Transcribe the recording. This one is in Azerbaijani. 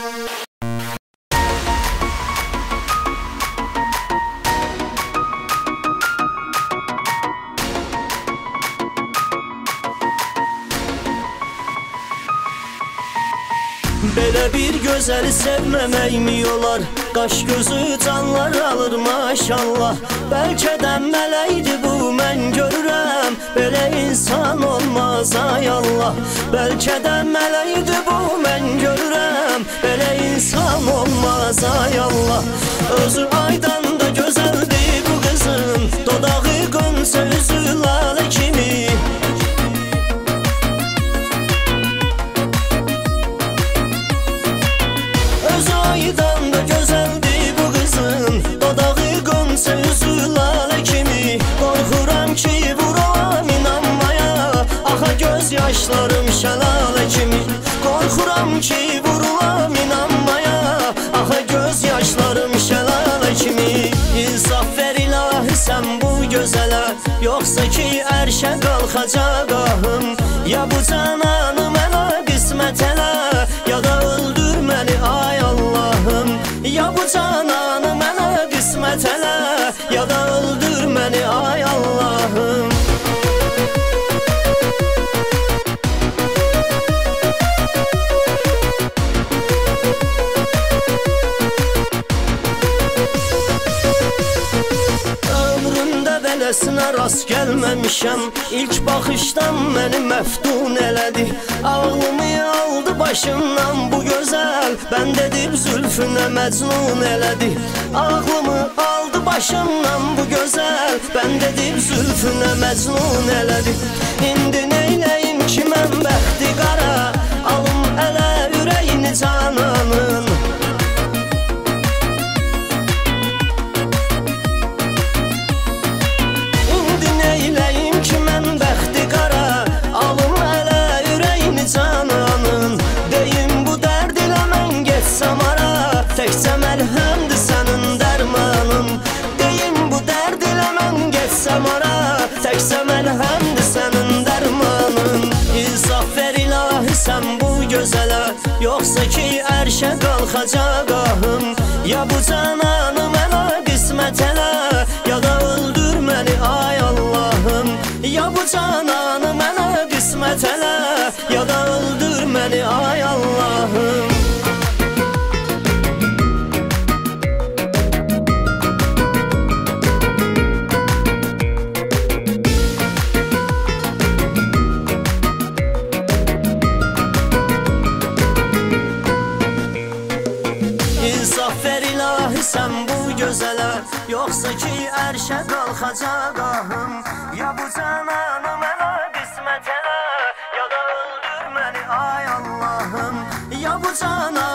Belə bir gözəli sevməməkmi olar Qaş gözü canlar alır maşallah. Bəlkə də mələkdir bu mən görürəm Belə insan olmaz ay Allah. Bəlkə də mələkdir bu olmaz ay Allah. Özü aydan da gözəldir bu qızın Dodağı qonça üzü lalə kimi. Aydan da gözəldir bu qızın Dodağı qonça üzü lalə kimi. Qorxuram ki vuram inanmaya. Axa göz yaşlarım şəlalə kimi. Qorxuram ki vurulam gözələ Yoxsa ki ərşə qalxacaq ahım. Ya bu cananı mənə qismət elə Ya da öldür məni ay Allahım. Ya bu cananı mənə qismət elə Ya da öldür məni ay beləsinə rast gəlməmişəm. İlk baxışdan məni məftun elədi. Ağlımı aldı başımdan bu gözəl. Bənd edib zülfünə məcnun elədi. Ağlımı aldı başımdan bu gözəl. Bənd edib zülfünə məcnun elədi. İndi neyləyim ki mən bəxti Yoxsa ki ərşə qalxacaq ahım. Ya bu cananı mənə qismət elə Ya da öldür məni ay Allahım. Ya bu cananı mənə qismət elə İnsaf ver ilahi sən bu gözələ. Yoxsa ki ərşə qalxacaq ahım. Ya bu cananı mənə qismət elə Ya da öldür məni ay Allahım. Ya bu elə